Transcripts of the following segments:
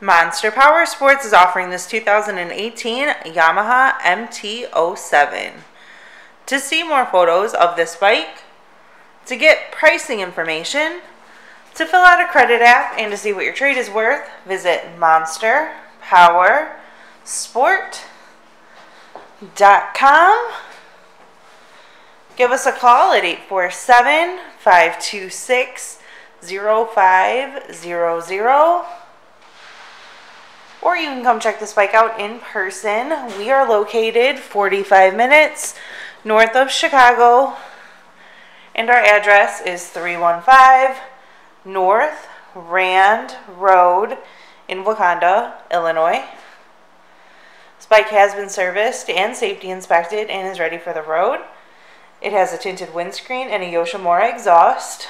Monster Power Sports is offering this 2018 Yamaha MT-07. To see more photos of this bike, to get pricing information, to fill out a credit app, and to see what your trade is worth, visit monsterpowersport.com. Give us a call at 847 526 0500 you can come check this bike out in person. We are located 45 minutes north of Chicago, and our address is 315 North Rand Road in Wauconda, Illinois. This bike has been serviced and safety inspected and is ready for the road. It has a tinted windscreen and a Yoshimura exhaust.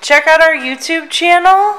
Check out our YouTube channel.